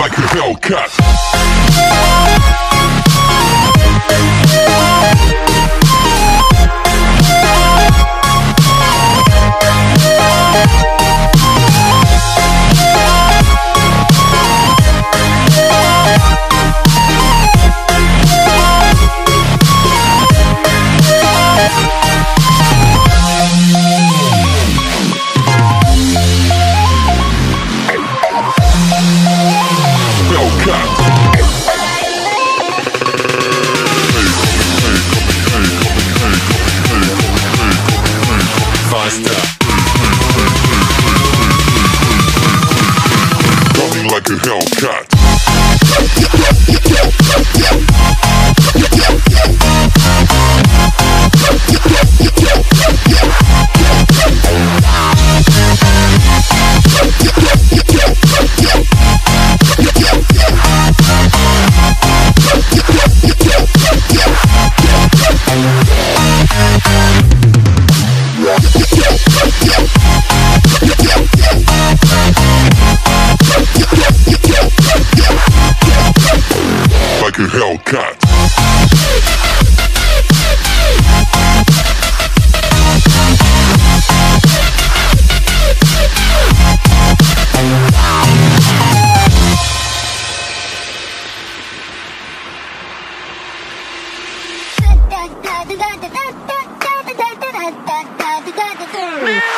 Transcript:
like a Hellcat. Hellcat. fucking Hellcat. da